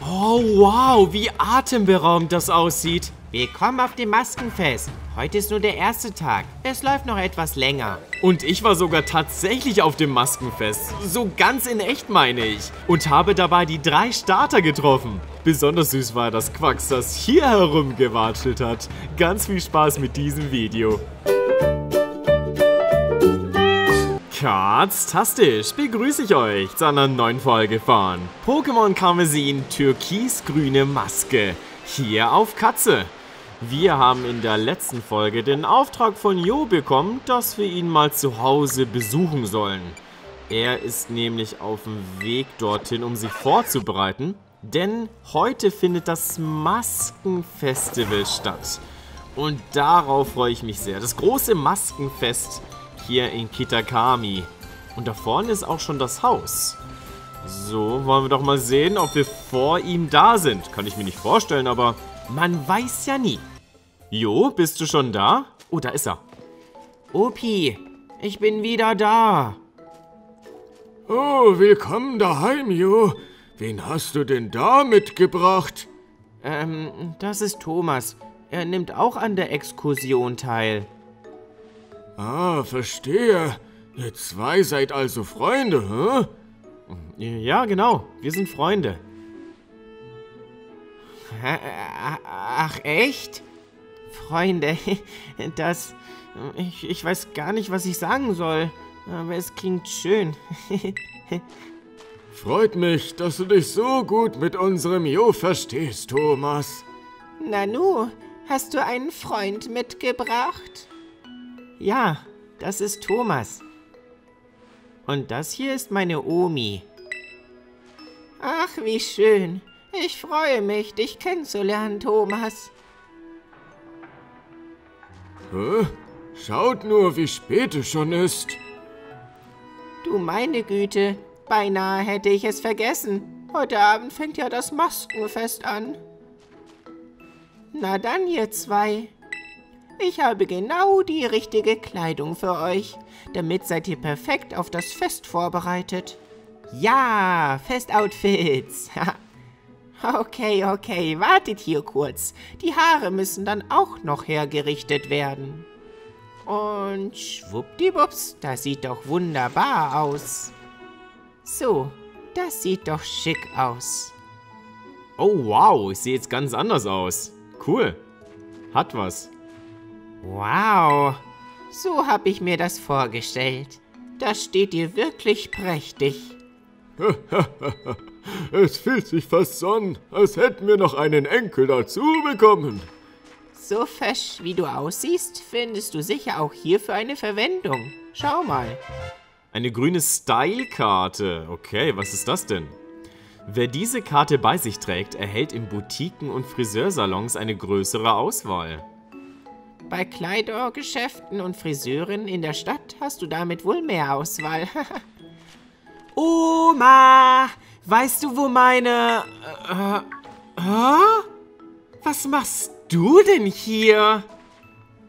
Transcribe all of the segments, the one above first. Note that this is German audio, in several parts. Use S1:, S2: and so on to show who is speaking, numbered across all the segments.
S1: Oh, wow, wie atemberaubend das aussieht.
S2: Willkommen auf dem Maskenfest. Heute ist nur der erste Tag. Es läuft noch etwas länger.
S1: Und ich war sogar tatsächlich auf dem Maskenfest. So ganz in echt meine ich. Und habe dabei die drei Starter getroffen. Besonders süß war das Quacks, das hier herumgewatschelt hat. Ganz viel Spaß mit diesem Video. Tastisch begrüße ich euch zu einer neuen Folge von Pokémon Karmesin Türkisgrüne Maske. Hier auf Katze. Wir haben in der letzten Folge den Auftrag von Jo bekommen, dass wir ihn mal zu Hause besuchen sollen. Er ist nämlich auf dem Weg dorthin, um sich vorzubereiten, denn heute findet das Maskenfestival statt. Und darauf freue ich mich sehr. Das große Maskenfest hier in Kitakami. Und da vorne ist auch schon das Haus. So, wollen wir doch mal sehen, ob wir vor ihm da sind. Kann ich mir nicht vorstellen, aber man weiß ja nie. Jo, bist du schon da? Oh, da ist er.
S2: Opi, ich bin wieder da.
S3: Oh, willkommen daheim, Jo. Wen hast du denn da mitgebracht?
S2: Ähm, das ist Thomas. Er nimmt auch an der Exkursion teil.
S3: Ah, verstehe. Ihr zwei seid also Freunde, hä?
S1: Ja, genau. Wir sind Freunde.
S2: Ach, echt? Freunde, das... Ich, ich weiß gar nicht, was ich sagen soll, aber es klingt schön.
S3: Freut mich, dass du dich so gut mit unserem Jo verstehst, Thomas.
S4: Nanu, hast du einen Freund mitgebracht?
S2: Ja, das ist Thomas. Und das hier ist meine Omi.
S4: Ach, wie schön. Ich freue mich, dich kennenzulernen, Thomas.
S3: Hä? Schaut nur, wie spät es schon ist.
S4: Du meine Güte, beinahe hätte ich es vergessen. Heute Abend fängt ja das Maskenfest an. Na dann, ihr zwei. Ich habe genau die richtige Kleidung für euch. Damit seid ihr perfekt auf das Fest vorbereitet.
S2: Ja, Festoutfits.
S4: okay, okay, wartet hier kurz. Die Haare müssen dann auch noch hergerichtet werden. Und schwuppdiwupps, das sieht doch wunderbar aus. So, das sieht doch schick aus.
S1: Oh wow, ich sehe jetzt ganz anders aus. Cool. Hat was.
S4: Wow, so habe ich mir das vorgestellt. Das steht dir wirklich prächtig.
S3: es fühlt sich fast so an, als hätten wir noch einen Enkel dazu bekommen.
S4: So fesch wie du aussiehst, findest du sicher auch hierfür eine Verwendung. Schau mal.
S1: Eine grüne Style-Karte. Okay, was ist das denn? Wer diese Karte bei sich trägt, erhält in Boutiquen und Friseursalons eine größere Auswahl.
S4: Bei Kleidergeschäften und Friseuren in der Stadt hast du damit wohl mehr Auswahl.
S2: Oma, weißt du, wo meine... Äh, äh, was machst du denn hier?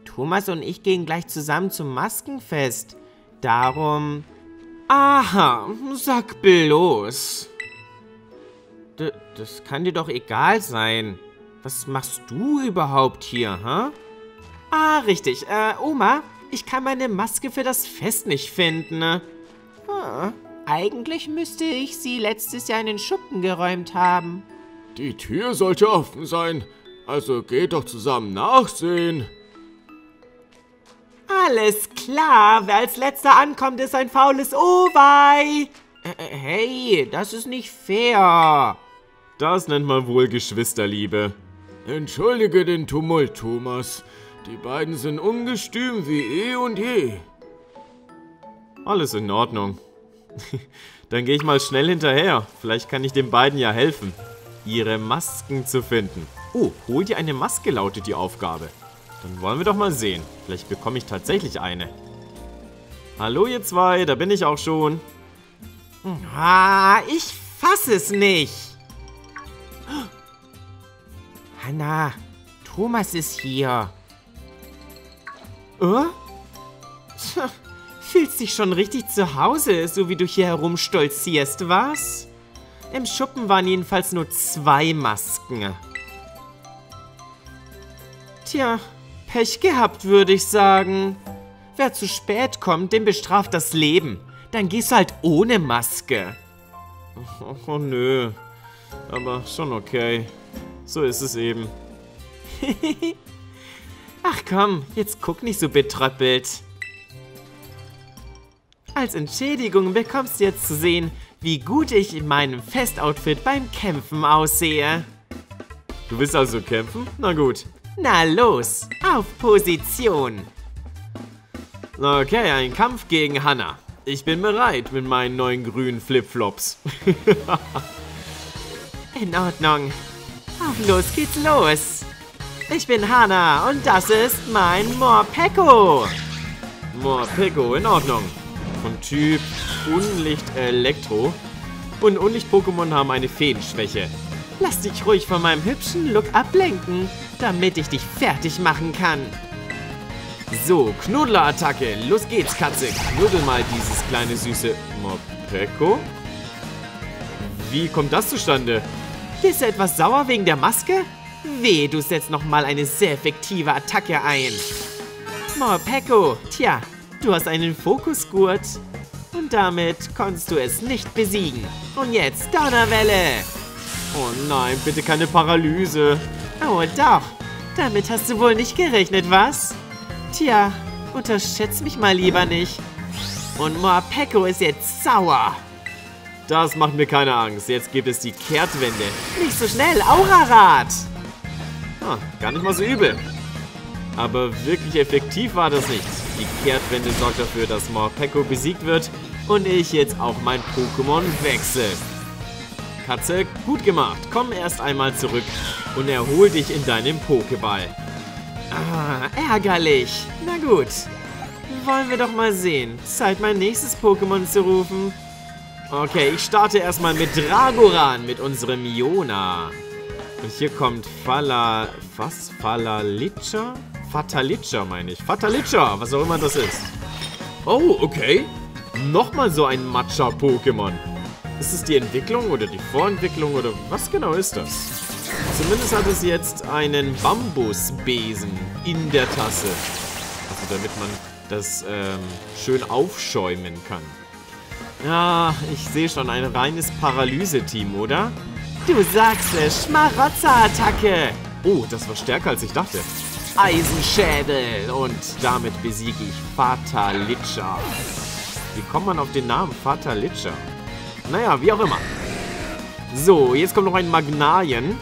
S2: Thomas und ich gehen gleich zusammen zum Maskenfest. Darum...
S1: Aha, sag bloß.
S2: D das kann dir doch egal sein. Was machst du überhaupt hier, hä? Ah, richtig. Äh, Oma, ich kann meine Maske für das Fest nicht finden. Hm, eigentlich müsste ich sie letztes Jahr in den Schuppen geräumt haben.
S3: Die Tür sollte offen sein. Also geht doch zusammen nachsehen.
S2: Alles klar, wer als letzter ankommt, ist ein faules Owei. Äh, äh, hey, das ist nicht fair.
S1: Das nennt man wohl Geschwisterliebe.
S3: Entschuldige den Tumult, Thomas. Die beiden sind ungestüm wie eh und je.
S1: Alles in Ordnung. Dann gehe ich mal schnell hinterher. Vielleicht kann ich den beiden ja helfen, ihre Masken zu finden. Oh, hol dir eine Maske, lautet die Aufgabe. Dann wollen wir doch mal sehen. Vielleicht bekomme ich tatsächlich eine. Hallo ihr zwei, da bin ich auch schon.
S2: Ah, ich fasse es nicht. Hanna, Thomas ist hier. Oh? Tja, fühlst dich schon richtig zu Hause, so wie du hier herumstolzierst, was? Im Schuppen waren jedenfalls nur zwei Masken. Tja, Pech gehabt, würde ich sagen. Wer zu spät kommt, dem bestraft das Leben. Dann gehst du halt ohne Maske.
S1: Oh, oh nö. Aber schon okay. So ist es eben.
S2: Ach komm, jetzt guck nicht so betröppelt. Als Entschädigung bekommst du jetzt zu sehen, wie gut ich in meinem Festoutfit beim Kämpfen aussehe.
S1: Du willst also kämpfen? Na gut.
S2: Na los, auf Position.
S1: Okay, ein Kampf gegen Hannah. Ich bin bereit mit meinen neuen grünen Flipflops.
S2: In Ordnung. Auf los geht's los. Ich bin Hannah und das ist mein Morpeko.
S1: Morpeko, in Ordnung. Von Typ Unlicht Elektro. Und Unlicht-Pokémon haben eine Feenschwäche.
S2: Lass dich ruhig von meinem hübschen Look ablenken, damit ich dich fertig machen kann.
S1: So, Knuddler-Attacke. Los geht's, Katze. Knuddel mal dieses kleine süße Morpeko. Wie kommt das zustande?
S2: Bist du etwas sauer wegen der Maske? Weh, du setzt nochmal eine sehr effektive Attacke ein. Morpeko, tja, du hast einen Fokusgurt. Und damit konntest du es nicht besiegen. Und jetzt Donnerwelle.
S1: Oh nein, bitte keine Paralyse.
S2: Oh doch, damit hast du wohl nicht gerechnet, was? Tja, unterschätz mich mal lieber nicht. Und Morpeko ist jetzt sauer.
S1: Das macht mir keine Angst. Jetzt gibt es die Kehrtwende.
S2: Nicht so schnell, Aurarad!
S1: Ah, gar nicht mal so übel. Aber wirklich effektiv war das nicht. Die Kehrtwende sorgt dafür, dass Morpeko besiegt wird und ich jetzt auch mein Pokémon wechsle. Katze, gut gemacht. Komm erst einmal zurück und erhol dich in deinem Pokéball.
S2: Ah, ärgerlich. Na gut. Wollen wir doch mal sehen. Zeit, mein nächstes Pokémon zu rufen.
S1: Okay, ich starte erstmal mit Dragoran, mit unserem Jona. Und hier kommt Fala... Was? Falalicha? Fatalicha meine ich. Fatalicha, was auch immer das ist. Oh, okay. Nochmal so ein Matcha-Pokémon. Ist es die Entwicklung oder die Vorentwicklung oder was genau ist das? Zumindest hat es jetzt einen Bambusbesen in der Tasse. Also damit man das ähm, schön aufschäumen kann. Ja, ich sehe schon ein reines Paralyse-Team, oder?
S2: Du sagst es, Schmarotzer-Attacke.
S1: Oh, das war stärker als ich dachte.
S2: Eisenschädel.
S1: Und damit besiege ich Fatalicha. Wie kommt man auf den Namen Fatalicha? Naja, wie auch immer. So, jetzt kommt noch ein Magnarien.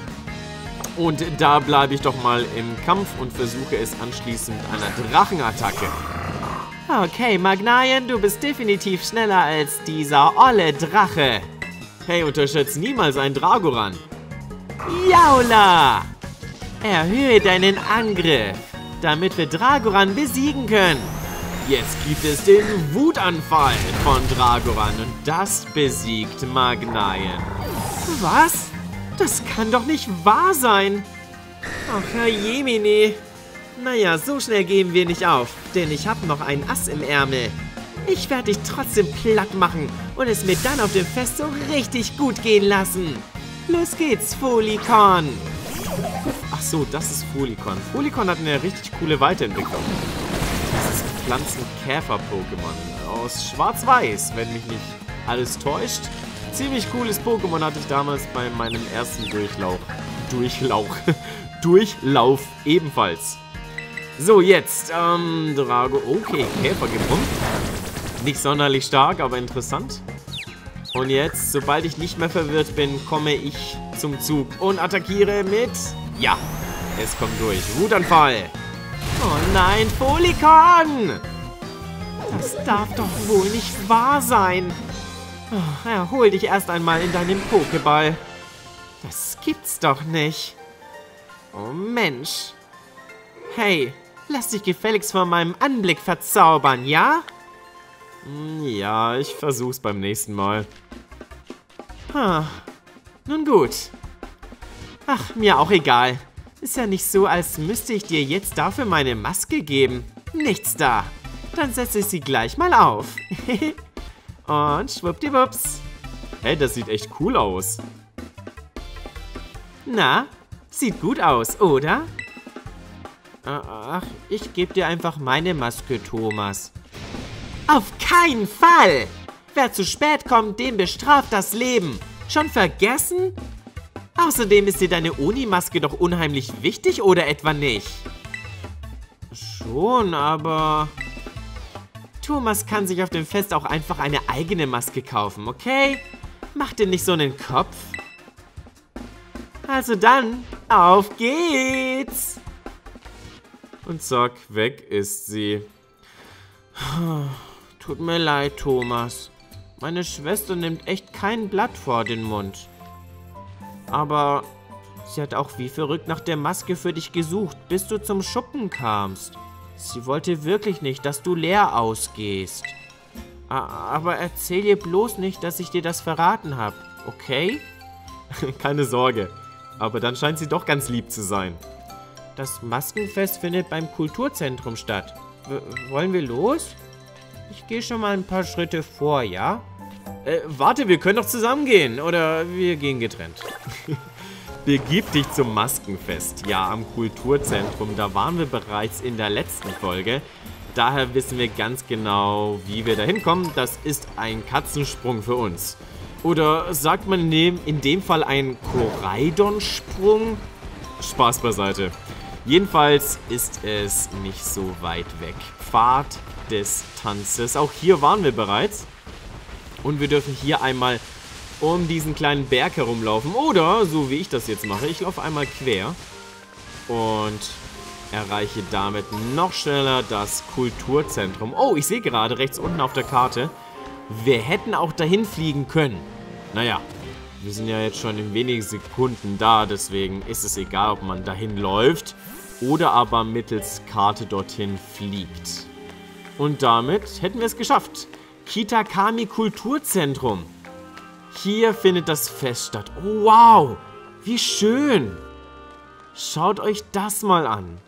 S1: Und da bleibe ich doch mal im Kampf und versuche es anschließend einer Drachenattacke.
S2: Okay, Magnarien, du bist definitiv schneller als dieser olle Drache.
S1: Hey, unterschätzt niemals einen Dragoran.
S2: Jaula! Erhöhe deinen Angriff, damit wir Dragoran besiegen können.
S1: Jetzt gibt es den Wutanfall von Dragoran und das besiegt Magnarien.
S2: Was? Das kann doch nicht wahr sein. Ach, Herr Jemine. Naja, so schnell geben wir nicht auf, denn ich habe noch ein Ass im Ärmel. Ich werde dich trotzdem platt machen und es mir dann auf dem Fest so richtig gut gehen lassen. Los geht's, Folikon.
S1: Ach so, das ist Folikon. Folikon hat eine richtig coole Weiterentwicklung. Das ist Pflanzenkäfer-Pokémon aus Schwarz-Weiß, wenn mich nicht alles täuscht. Ziemlich cooles Pokémon hatte ich damals bei meinem ersten Durchlauf. Durchlauch. Durchlauf ebenfalls. So, jetzt, ähm, Drago. Okay, Käfer gebrummt. Nicht sonderlich stark, aber interessant. Und jetzt, sobald ich nicht mehr verwirrt bin, komme ich zum Zug und attackiere mit... Ja, es kommt durch. Wutanfall.
S2: Oh nein, Folikon! Das darf doch wohl nicht wahr sein. Oh, erhol dich erst einmal in deinem Pokéball. Das gibt's doch nicht. Oh Mensch. Hey, lass dich gefälligst von meinem Anblick verzaubern, ja?
S1: Hm, Ja, ich versuch's beim nächsten Mal.
S2: Ah, nun gut. Ach, mir auch egal. Ist ja nicht so, als müsste ich dir jetzt dafür meine Maske geben. Nichts da. Dann setze ich sie gleich mal auf. Und schwuppdiwupps.
S5: Hey, das sieht echt cool aus.
S1: Na, sieht gut aus, oder? Ach, ich gebe dir einfach meine Maske, Thomas. Auf keinen Fall! Wer zu spät kommt, dem bestraft das Leben. Schon vergessen? Außerdem ist dir deine Unimaske doch unheimlich wichtig, oder etwa nicht? Schon, aber... Thomas kann sich auf dem Fest auch einfach eine eigene Maske kaufen, okay? Mach dir nicht so einen Kopf. Also dann, auf geht's!
S5: Und zack, weg ist sie.
S1: Tut mir leid, Thomas. Meine Schwester nimmt echt kein Blatt vor den Mund. Aber sie hat auch wie verrückt nach der Maske für dich gesucht, bis du zum Schuppen kamst. Sie wollte wirklich nicht, dass du leer ausgehst. Aber erzähl ihr bloß nicht, dass ich dir das verraten habe, okay?
S5: Keine Sorge. Aber dann scheint sie doch ganz lieb zu sein.
S1: Das Maskenfest findet beim Kulturzentrum statt. W wollen wir los? Ich gehe schon mal ein paar Schritte vor, ja?
S5: Äh, warte, wir können doch zusammen gehen. Oder wir gehen getrennt. Begib dich zum Maskenfest. Ja, am Kulturzentrum. Da waren wir bereits in der letzten Folge. Daher wissen wir ganz genau, wie wir da hinkommen. Das ist ein Katzensprung für uns. Oder sagt man in dem, Fall ein Koraidon-Sprung? Spaß beiseite. Jedenfalls ist es nicht so weit weg. Pfad des Tanzes. Auch hier waren wir bereits. Und wir dürfen hier einmal um diesen kleinen Berg herumlaufen. Oder, so wie ich das jetzt mache, ich laufe einmal quer. Und erreiche damit noch schneller das Kulturzentrum. Oh, ich sehe gerade rechts unten auf der Karte, wir hätten auch dahin fliegen können. Naja, wir sind ja jetzt schon in wenigen Sekunden da, deswegen ist es egal, ob man dahin läuft oder aber mittels Karte dorthin fliegt. Und damit hätten wir es geschafft. Kitakami Kulturzentrum. Hier findet das Fest statt. Oh, wow, wie schön. Schaut euch das mal an.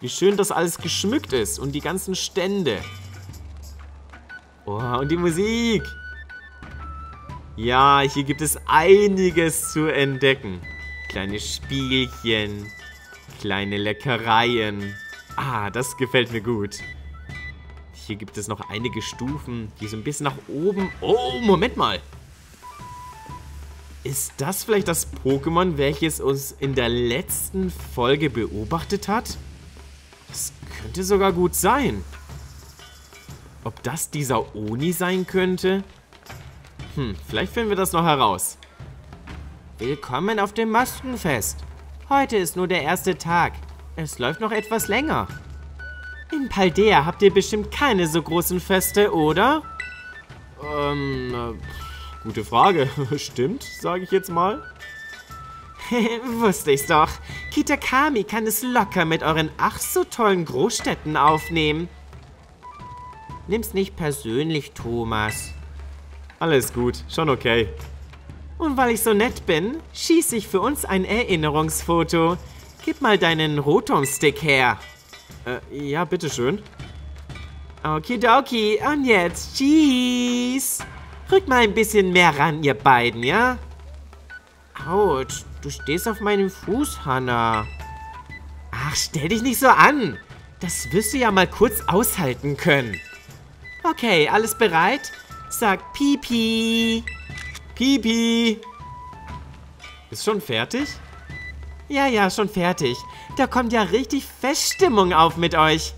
S5: Wie schön das alles geschmückt ist und die ganzen Stände. Oh, und die Musik. Ja, hier gibt es einiges zu entdecken. Kleine Spielchen, kleine Leckereien. Ah, das gefällt mir gut. Hier gibt es noch einige Stufen, die so ein bisschen nach oben... Oh, Moment mal. Ist das vielleicht das Pokémon, welches uns in der letzten Folge beobachtet hat? Das könnte sogar gut sein. Ob das dieser Oni sein könnte? Hm, vielleicht finden wir das noch heraus.
S1: Willkommen auf dem Maskenfest. Heute ist nur der erste Tag. Es läuft noch etwas länger. In Paldea habt ihr bestimmt keine so großen Feste, oder?
S5: Ähm, äh, gute Frage. Stimmt, sage ich jetzt mal.
S1: Wusste ich's doch. Kitakami kann es locker mit euren ach so tollen Großstädten aufnehmen. Nimm's nicht persönlich, Thomas.
S5: Alles gut, schon okay.
S1: Und weil ich so nett bin, schieße ich für uns ein Erinnerungsfoto. Gib mal deinen Rotom-Stick her.
S5: Äh, ja, bitteschön.
S1: Okidoki, und jetzt Cheese. Rück mal ein bisschen mehr ran, ihr beiden, ja? Autsch, du stehst auf meinem Fuß, Hannah. Ach, stell dich nicht so an. Das wirst du ja mal kurz aushalten können. Okay, alles bereit? Sag Pipi.
S5: Pipi. Ist schon fertig?
S1: Ja, ja, schon fertig. Da kommt ja richtig Feststimmung auf mit euch.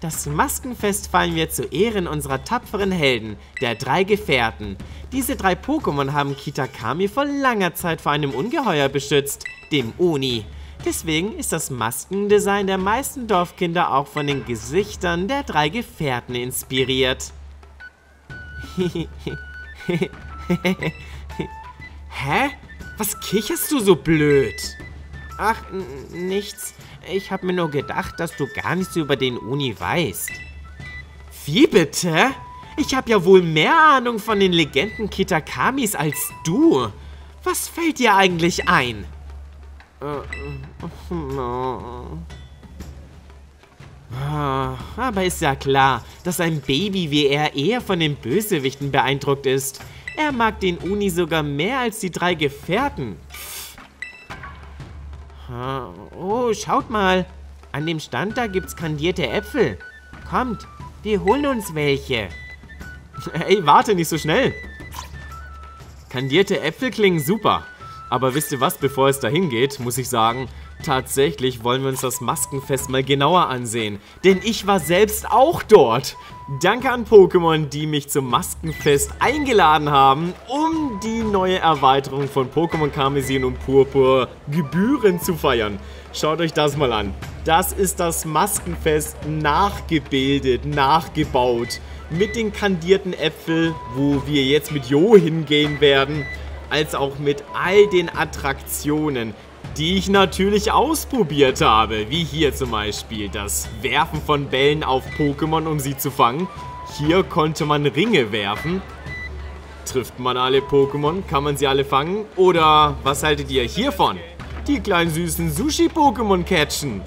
S1: Das Maskenfest feiern wir zu Ehren unserer tapferen Helden, der drei Gefährten. Diese drei Pokémon haben Kitakami vor langer Zeit vor einem Ungeheuer beschützt, dem Uni. Deswegen ist das Maskendesign der meisten Dorfkinder auch von den Gesichtern der drei Gefährten inspiriert. Hä? Was kicherst du so blöd? Ach, nichts. Ich habe mir nur gedacht, dass du gar nichts über den Uni weißt. Wie bitte? Ich habe ja wohl mehr Ahnung von den Legenden Kitakamis als du. Was fällt dir eigentlich ein? Aber ist ja klar, dass ein Baby wie er eher von den Bösewichten beeindruckt ist.
S2: Er mag den Uni sogar mehr als die drei Gefährten. Oh, schaut mal. An dem Stand da gibt's kandierte Äpfel. Kommt, wir holen uns welche.
S1: Ey, warte nicht so schnell. Kandierte Äpfel klingen super. Aber wisst ihr was, bevor es dahin geht, muss ich sagen, tatsächlich wollen wir uns das Maskenfest mal genauer ansehen. Denn ich war selbst auch dort. Danke an Pokémon, die mich zum Maskenfest eingeladen haben, um die neue Erweiterung von Pokémon Karmesin und Purpur gebührend zu feiern. Schaut euch das mal an. Das ist das Maskenfest nachgebildet, nachgebaut. Mit den kandierten Äpfeln, wo wir jetzt mit Jo hingehen werden als auch mit all den Attraktionen, die ich natürlich ausprobiert habe, wie hier zum Beispiel das Werfen von Bällen auf Pokémon, um sie zu fangen. Hier konnte man Ringe werfen. Trifft man alle Pokémon, kann man sie alle fangen? Oder was haltet ihr hiervon? Die kleinen süßen Sushi-Pokémon catchen.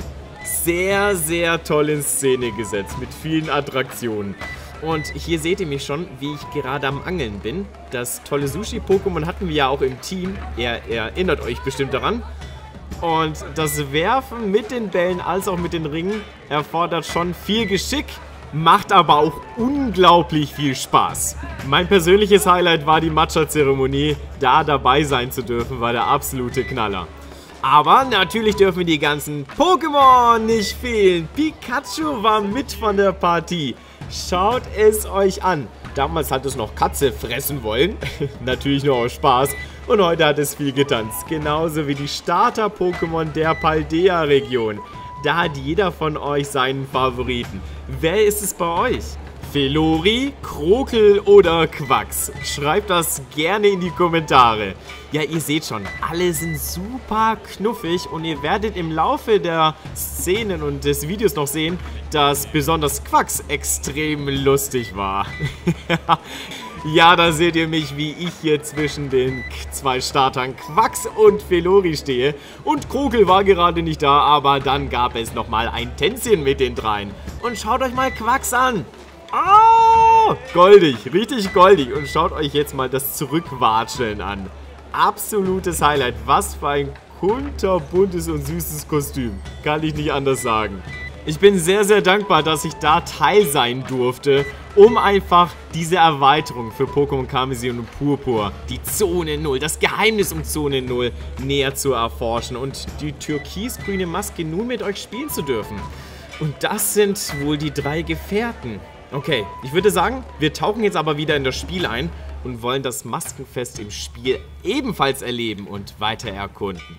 S1: Sehr, sehr toll in Szene gesetzt mit vielen Attraktionen. Und hier seht ihr mich schon, wie ich gerade am Angeln bin. Das tolle Sushi-Pokémon hatten wir ja auch im Team. Ihr, erinnert euch bestimmt daran. Und das Werfen mit den Bällen als auch mit den Ringen erfordert schon viel Geschick, macht aber auch unglaublich viel Spaß. Mein persönliches Highlight war die Matcha-Zeremonie. Da dabei sein zu dürfen, war der absolute Knaller. Aber natürlich dürfen die ganzen Pokémon nicht fehlen. Pikachu war mit von der Partie. Schaut es euch an. Damals hat es noch Katze fressen wollen. Natürlich nur aus Spaß. Und heute hat es viel getanzt. Genauso wie die Starter-Pokémon der Paldea-Region. Da hat jeder von euch seinen Favoriten. Wer ist es bei euch? Felori, Krokel oder Quacks? Schreibt das gerne in die Kommentare. Ja, ihr seht schon, alle sind super knuffig und ihr werdet im Laufe der Szenen und des Videos noch sehen, dass besonders Quacks extrem lustig war. ja, da seht ihr mich, wie ich hier zwischen den zwei Startern Quacks und Felori stehe. Und Krokel war gerade nicht da, aber dann gab es nochmal ein Tänzchen mit den dreien. Und schaut euch mal Quacks an. Oh, goldig, richtig goldig. Und schaut euch jetzt mal das Zurückwatscheln an. Absolutes Highlight. Was für ein kunterbuntes und süßes Kostüm. Kann ich nicht anders sagen. Ich bin sehr, sehr dankbar, dass ich da Teil sein durfte, um einfach diese Erweiterung für Pokémon Karmesin und Purpur, die Zone 0, das Geheimnis um Zone 0 näher zu erforschen und die türkisgrüne Maske nun mit euch spielen zu dürfen. Und das sind wohl die drei Gefährten. Okay, ich würde sagen, wir tauchen jetzt aber wieder in das Spiel ein und wollen das Maskenfest im Spiel ebenfalls erleben und weiter erkunden.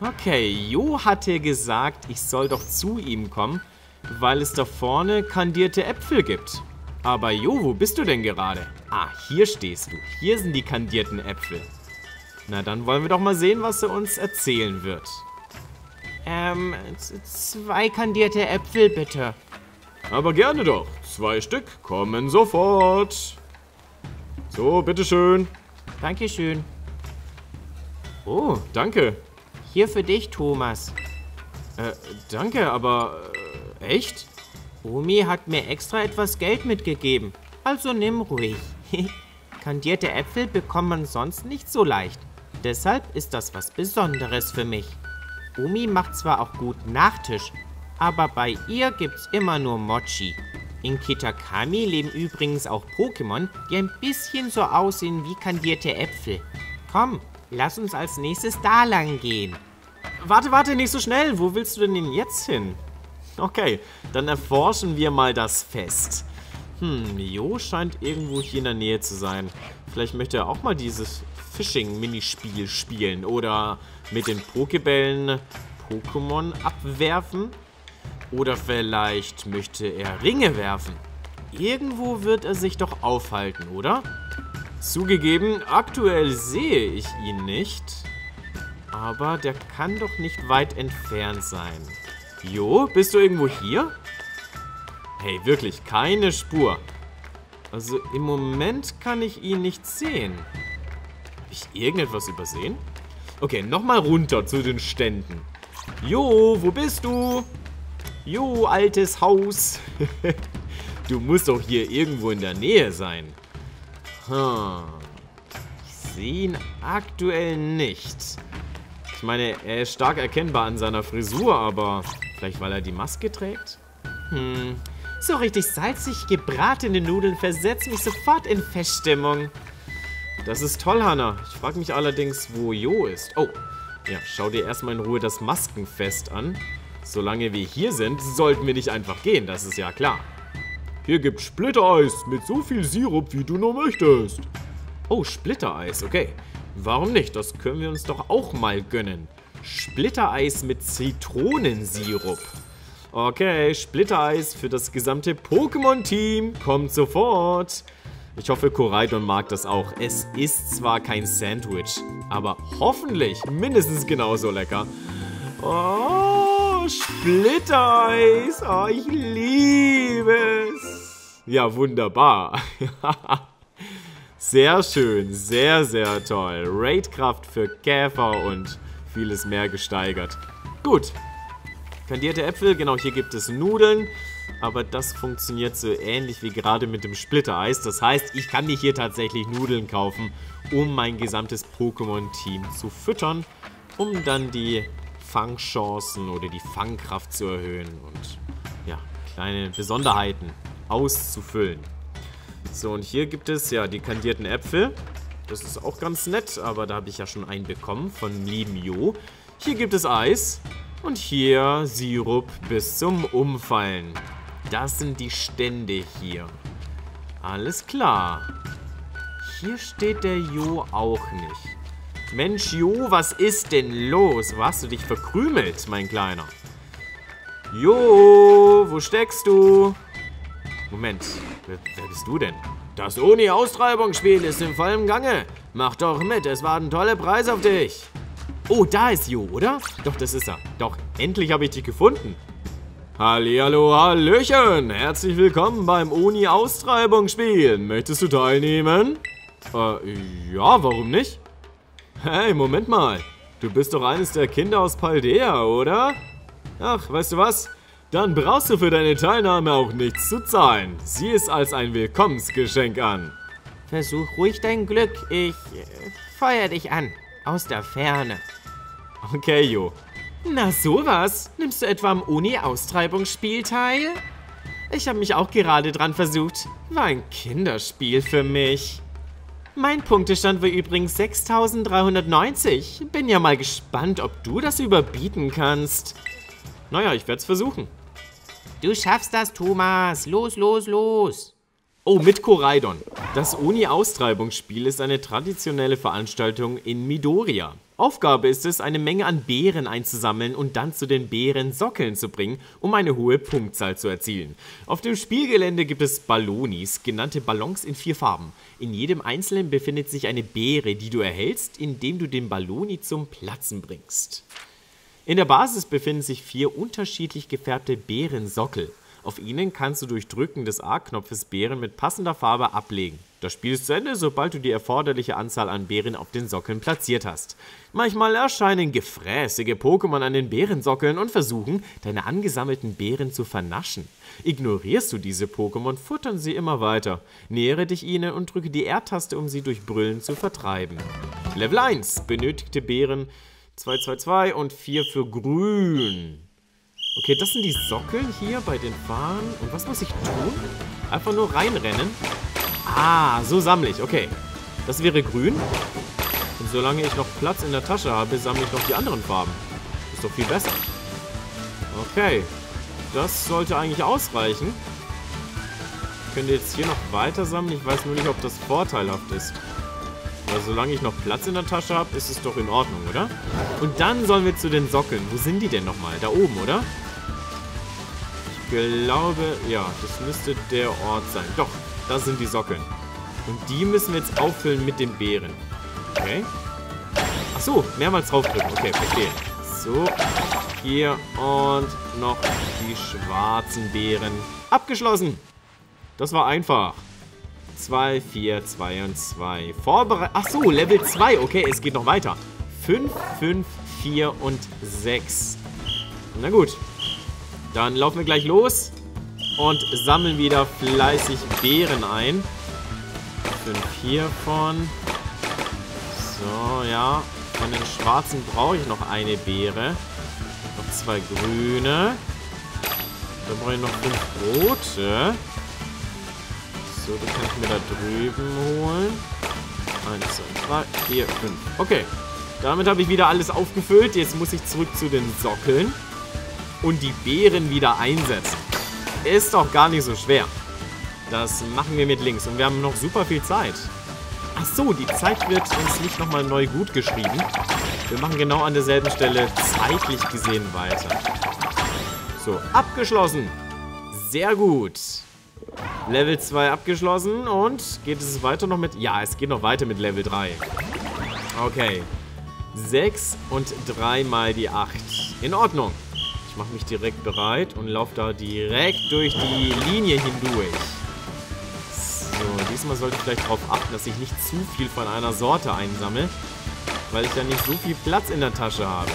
S1: Okay, Jo hatte gesagt, ich soll doch zu ihm kommen, weil es da vorne kandierte Äpfel gibt. Aber Jo, wo bist du denn gerade? Ah, hier stehst du. Hier sind die kandierten Äpfel. Na, dann wollen wir doch mal sehen, was er uns erzählen wird.
S4: Ähm, zwei kandierte Äpfel bitte.
S3: Aber gerne doch. Zwei Stück kommen sofort. So, bitteschön.
S4: Dankeschön.
S1: Oh, danke.
S4: Hier für dich, Thomas.
S1: Äh, danke, aber äh, echt?
S4: Omi hat mir extra etwas Geld mitgegeben. Also nimm ruhig. Kandierte Äpfel bekommt man sonst nicht so leicht. Deshalb ist das was Besonderes für mich. Omi macht zwar auch gut Nachtisch, aber bei ihr gibt's immer nur Mochi. In Kitakami leben übrigens auch Pokémon, die ein bisschen so aussehen wie kandierte Äpfel. Komm, lass uns als nächstes da lang gehen.
S1: Warte, warte, nicht so schnell. Wo willst du denn jetzt hin? Okay, dann erforschen wir mal das Fest. Hm, Jo scheint irgendwo hier in der Nähe zu sein. Vielleicht möchte er auch mal dieses Fishing-Minispiel spielen oder mit den Pokebällen Pokémon abwerfen. Oder vielleicht möchte er Ringe werfen. Irgendwo wird er sich doch aufhalten, oder? Zugegeben, aktuell sehe ich ihn nicht. Aber der kann doch nicht weit entfernt sein. Jo, bist du irgendwo hier? Hey, wirklich, keine Spur. Also im Moment kann ich ihn nicht sehen. Habe ich irgendetwas übersehen? Okay, nochmal runter zu den Ständen. Jo, wo bist du? Jo, altes Haus. du musst doch hier irgendwo in der Nähe sein. Hm. sehe ihn aktuell nicht. Ich meine, er ist stark erkennbar an seiner Frisur, aber vielleicht weil er die Maske trägt?
S2: Hm, so richtig salzig gebratene Nudeln versetzen mich sofort in Feststimmung.
S1: Das ist toll, Hannah. Ich frage mich allerdings, wo Jo ist. Oh, ja, schau dir erstmal in Ruhe das Maskenfest an. Solange wir hier sind, sollten wir nicht einfach gehen, das ist ja klar. Hier gibt's Splittereis mit so viel Sirup, wie du nur möchtest. Oh, Splittereis, okay. Warum nicht? Das können wir uns doch auch mal gönnen. Splittereis mit Zitronensirup. Okay, Splittereis für das gesamte Pokémon-Team. Kommt sofort. Ich hoffe, Koraidon mag das auch. Es ist zwar kein Sandwich, aber hoffentlich mindestens genauso lecker. Oh, Splittereis. Oh, ich liebe es. Ja, wunderbar. sehr schön, sehr, sehr toll. Raidkraft für Käfer und vieles mehr gesteigert. Gut, Kandierte Äpfel, genau, hier gibt es Nudeln. Aber das funktioniert so ähnlich wie gerade mit dem Splittereis. Das heißt, ich kann mir hier tatsächlich Nudeln kaufen, um mein gesamtes Pokémon-Team zu füttern, um dann die Fangchancen oder die Fangkraft zu erhöhen und ja, kleine Besonderheiten auszufüllen. So, und hier gibt es ja die kandierten Äpfel. Das ist auch ganz nett, aber da habe ich ja schon einen bekommen von lieben Jo. Hier gibt es Eis. Und hier Sirup bis zum Umfallen. Das sind die Stände hier. Alles klar. Hier steht der Jo auch nicht. Mensch, Jo, was ist denn los? Wo hast du dich verkrümelt, mein Kleiner? Jo, wo steckst du? Moment, wer, wer bist du denn? Das Uni-Austreibungsspiel ist im vollen Gange. Mach doch mit, es warten tolle Preise auf dich. Oh, da ist Jo, oder? Doch, das ist er. Doch, endlich habe ich dich gefunden. Hallihallo, Hallöchen! Herzlich willkommen beim Uni-Austreibungsspiel. Möchtest du teilnehmen? Äh, ja, warum nicht? Hey, Moment mal. Du bist doch eines der Kinder aus Paldea, oder? Ach, weißt du was? Dann brauchst du für deine Teilnahme auch nichts zu zahlen. Sieh es als ein Willkommensgeschenk an.
S2: Versuch ruhig dein Glück. Ich äh, feuer dich an. Aus der Ferne.
S1: Okay, Jo.
S2: Na sowas. Nimmst du etwa am Uni-Austreibungsspiel teil? Ich habe mich auch gerade dran versucht. War ein Kinderspiel für mich. Mein Punktestand war übrigens 6390. Bin ja mal gespannt, ob du das überbieten kannst.
S1: Naja, ich werde es versuchen.
S2: Du schaffst das, Thomas. Los, los, los.
S1: Oh, mit Koraidon. Das Uni-Austreibungsspiel ist eine traditionelle Veranstaltung in Midoriya. Aufgabe ist es, eine Menge an Beeren einzusammeln und dann zu den Beerensockeln zu bringen, um eine hohe Punktzahl zu erzielen. Auf dem Spielgelände gibt es Ballonis, genannte Ballons in vier Farben. In jedem einzelnen befindet sich eine Beere, die du erhältst, indem du den Balloni zum Platzen bringst. In der Basis befinden sich vier unterschiedlich gefärbte Beerensockel. Auf ihnen kannst du durch Drücken des A-Knopfes Beeren mit passender Farbe ablegen. Das Spiel ist zu Ende, sobald du die erforderliche Anzahl an Beeren auf den Sockeln platziert hast. Manchmal erscheinen gefräßige Pokémon an den Beerensockeln und versuchen, deine angesammelten Beeren zu vernaschen. Ignorierst du diese Pokémon, futtern sie immer weiter. Nähere dich ihnen und drücke die R-Taste, um sie durch Brüllen zu vertreiben. Level 1. Benötigte Beeren 222 und 4 für grün. Okay, das sind die Sockel hier bei den Fahnen. Und was muss ich tun? Einfach nur reinrennen. Ah, so sammle ich. Okay. Das wäre grün. Und solange ich noch Platz in der Tasche habe, sammle ich noch die anderen Farben. Ist doch viel besser. Okay. Das sollte eigentlich ausreichen. Ich könnte jetzt hier noch weiter sammeln. Ich weiß nur nicht, ob das vorteilhaft ist. Aber solange ich noch Platz in der Tasche habe, ist es doch in Ordnung, oder? Und dann sollen wir zu den Sockeln. Wo sind die denn nochmal? Da oben, oder? Ich glaube, ja, das müsste der Ort sein. Doch, da sind die Sockeln. Und die müssen wir jetzt auffüllen mit den Beeren. Okay. Ach so, mehrmals draufdrücken. Okay, verstehe. So, hier und noch die schwarzen Beeren. Abgeschlossen. Das war einfach. 2, 4, 2 und 2. Vorbereitet. Ach so, Level 2. Okay, es geht noch weiter. 5, 5, 4 und 6. Na gut. Dann laufen wir gleich los und sammeln wieder fleißig Beeren ein. 5 hiervon. So, ja. Von den schwarzen brauche ich noch eine Beere. Noch zwei grüne. Dann brauche ich noch fünf rote. So, die kann ich mir da drüben holen. Eins, zwei, drei, vier, fünf. Okay. Damit habe ich wieder alles aufgefüllt. Jetzt muss ich zurück zu den Sockeln. Und die Beeren wieder einsetzen. Ist doch gar nicht so schwer. Das machen wir mit links. Und wir haben noch super viel Zeit. Ach so, die Zeit wird uns nicht nochmal neu gut geschrieben. Wir machen genau an derselben Stelle zeitlich gesehen weiter. So, abgeschlossen. Sehr gut. Level 2 abgeschlossen und geht es weiter noch mit... Ja, es geht noch weiter mit Level 3. Okay. 6 und 3 mal die 8. In Ordnung. Ich mache mich direkt bereit und laufe da direkt durch die Linie hindurch. So, diesmal sollte ich vielleicht darauf achten, dass ich nicht zu viel von einer Sorte einsammle, weil ich dann nicht so viel Platz in der Tasche habe.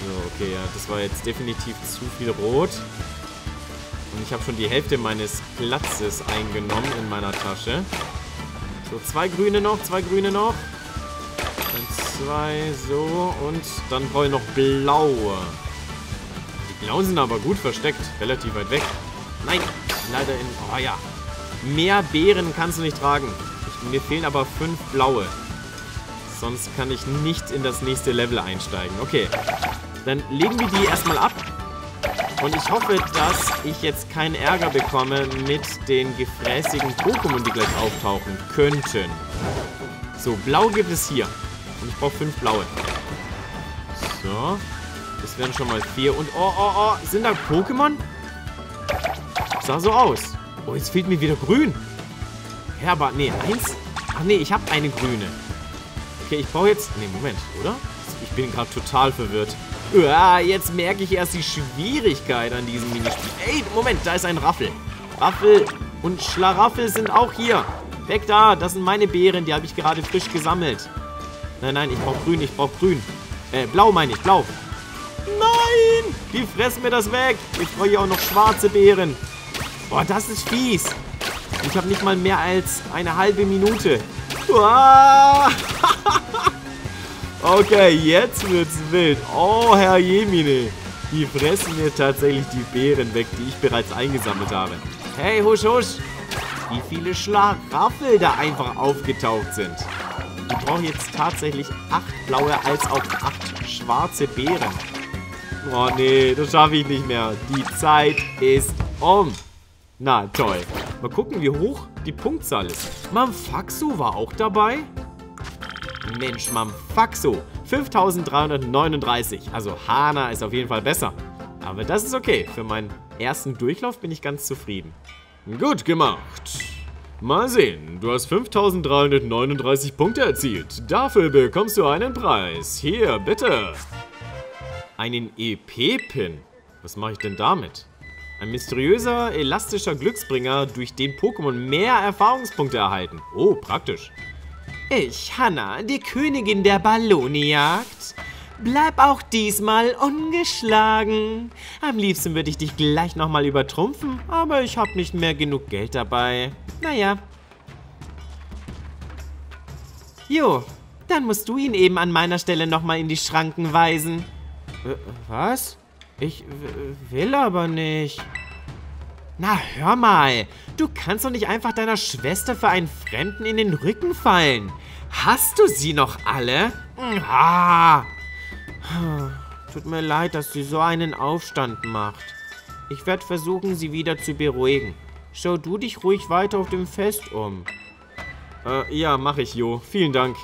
S1: So, okay, ja, das war jetzt definitiv zu viel Rot. Und ich habe schon die Hälfte meines Platzes eingenommen in meiner Tasche. So, zwei grüne noch, zwei grüne noch. Eins, zwei, so. Und dann brauche ich noch blaue. Die blauen sind aber gut versteckt. Relativ weit weg. Nein, leider in... Oh ja. Mehr Beeren kannst du nicht tragen. Ich, mir fehlen aber fünf blaue. Sonst kann ich nicht in das nächste Level einsteigen. Okay. Dann legen wir die erstmal ab. Und ich hoffe, dass ich jetzt keinen Ärger bekomme mit den gefräßigen Pokémon, die gleich auftauchen könnten. So, blau gibt es hier. Und ich brauche fünf blaue. So. Das wären schon mal vier. Und oh, oh, oh. Sind da Pokémon? Sah so aus. Oh, jetzt fehlt mir wieder grün. Aber nee, eins. Ach nee, ich habe eine grüne. Okay, ich brauche jetzt... Nee, Moment, oder? Ich bin gerade total verwirrt. Uah, jetzt merke ich erst die Schwierigkeit an diesem Minispiel. Ey, Moment, da ist ein Raffel. Raffel und Schlaraffel sind auch hier. Weg da, das sind meine Beeren, die habe ich gerade frisch gesammelt. Nein, nein, ich brauche grün, ich brauche grün. Äh, blau meine ich, blau. Nein, die fressen mir das weg. Ich brauche hier auch noch schwarze Beeren. Boah, das ist fies. Ich habe nicht mal mehr als eine halbe Minute. Uah. Okay, jetzt wird's wild. Oh, Herr Jemine. Die fressen mir tatsächlich die Beeren weg, die ich bereits eingesammelt habe. Hey, husch, husch. Wie viele Schlaraffel da einfach aufgetaucht sind. Ich brauche jetzt tatsächlich acht blaue als auch acht schwarze Beeren. Oh nee, das schaffe ich nicht mehr. Die Zeit ist um. Na, toll. Mal gucken, wie hoch die Punktzahl ist. Mamfaxo war auch dabei? Mensch, Mamfaxo. 5339. Also Hana ist auf jeden Fall besser. Aber das ist okay. Für meinen ersten Durchlauf bin ich ganz zufrieden.
S3: Gut gemacht. Mal sehen, du hast 5339 Punkte erzielt. Dafür bekommst du einen Preis. Hier, bitte.
S1: Einen EP-Pin? Was mache ich denn damit? Ein mysteriöser, elastischer Glücksbringer, durch den Pokémon mehr Erfahrungspunkte erhalten. Oh, praktisch.
S4: Ich, Hanna, die Königin der Ballonjagd. Bleib auch diesmal ungeschlagen. Am liebsten würde ich dich gleich nochmal übertrumpfen, aber ich habe nicht mehr genug Geld dabei. Naja. Jo, dann musst du ihn eben an meiner Stelle nochmal in die Schranken weisen.
S2: Was? Ich will aber nicht.
S4: Na, hör mal. Du kannst doch nicht einfach deiner Schwester für einen Fremden in den Rücken fallen. Hast du sie noch alle?
S2: Ah. Tut mir leid, dass sie so einen Aufstand macht. Ich werde versuchen, sie wieder zu beruhigen. Schau du dich ruhig weiter auf dem Fest um.
S1: Äh, ja, mach ich, Jo. Vielen Dank.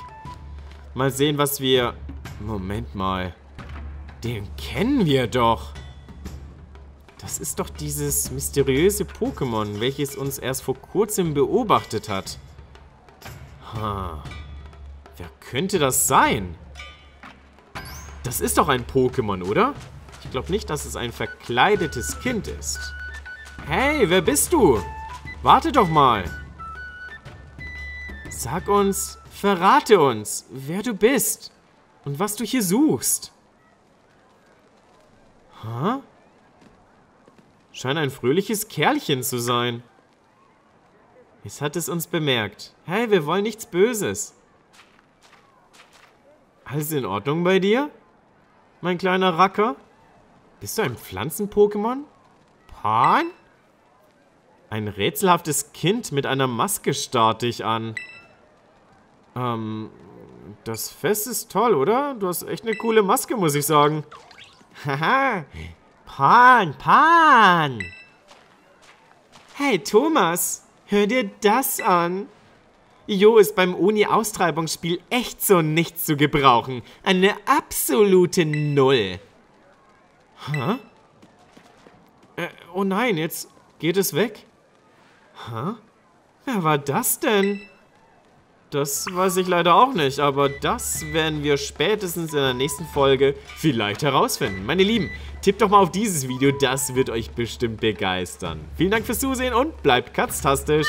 S1: Mal sehen, was wir... Moment mal. Den kennen wir doch. Das ist doch dieses mysteriöse Pokémon, welches uns erst vor kurzem beobachtet hat. Ha. Wer könnte das sein? Das ist doch ein Pokémon, oder? Ich glaube nicht, dass es ein verkleidetes Kind ist. Hey, wer bist du? Warte doch mal. Sag uns, verrate uns, wer du bist und was du hier suchst. Hä? Scheint ein fröhliches Kerlchen zu sein. Jetzt hat es uns bemerkt. Hey, wir wollen nichts Böses. Alles in Ordnung bei dir? Mein kleiner Racker? Bist du ein Pflanzen-Pokémon? Pan? Ein rätselhaftes Kind mit einer Maske starrt dich an. Ähm, das Fest ist toll, oder? Du hast echt eine coole Maske, muss ich sagen.
S2: Haha, Pan, Pan. Hey, Thomas, hör dir das an. Jo ist beim Uni-Austreibungsspiel echt so nichts zu gebrauchen. Eine absolute Null.
S1: Hä? Äh, oh nein, jetzt geht es weg. Hä? Wer war das denn? Das weiß ich leider auch nicht, aber das werden wir spätestens in der nächsten Folge vielleicht herausfinden. Meine Lieben, tippt doch mal auf dieses Video, das wird euch bestimmt begeistern. Vielen Dank fürs Zusehen und bleibt katztastisch.